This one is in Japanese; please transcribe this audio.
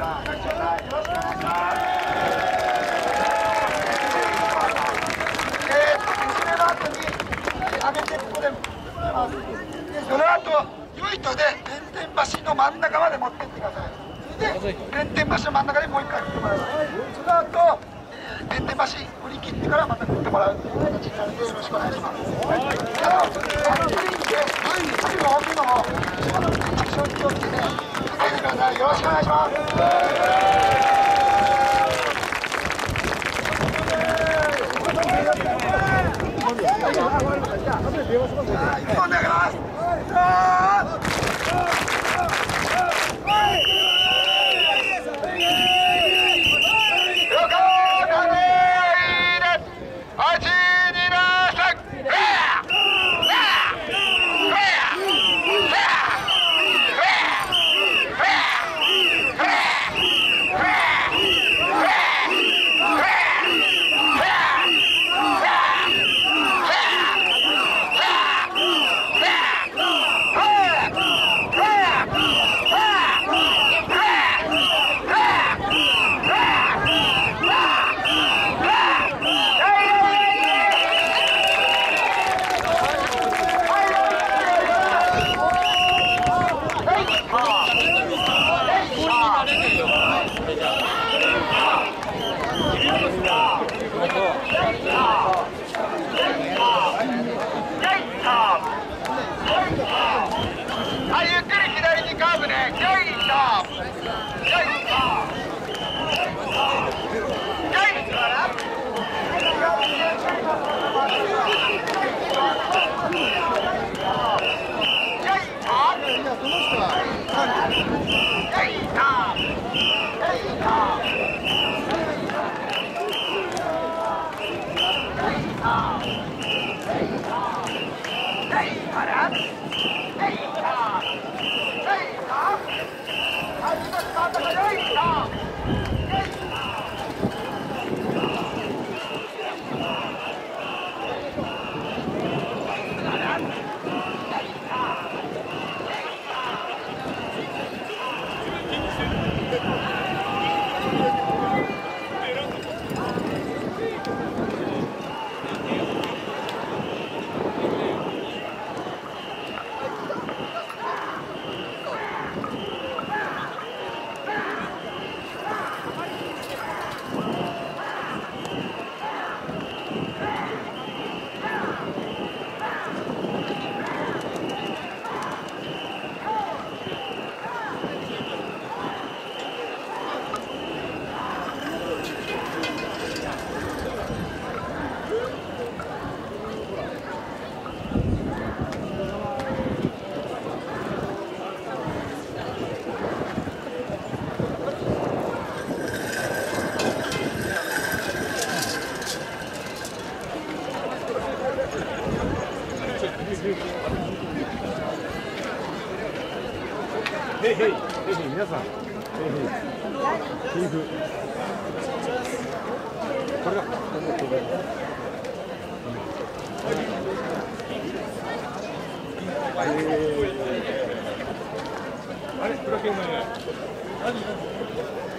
その後良い糸で天天橋の真ん中まで持ってってくださいそれで天天橋の真ん中でもう一回振ってもらうその後天天橋振り切ってからまた振ってもらうという形になるのでよろしくお願いしますあのグリーンでグリーンの大きいのもそこの天気気をつけてくださいよろしくお願いします一本で上げますはい、ゆっくり左にカーブね。よいしょ。よいしょ。よいしょから。よいしょ。よいしょ。よいしょ。へいへい、へいへい、皆さん。へいへい。セリフ。これが。あれ、プラケンがね。何。はい？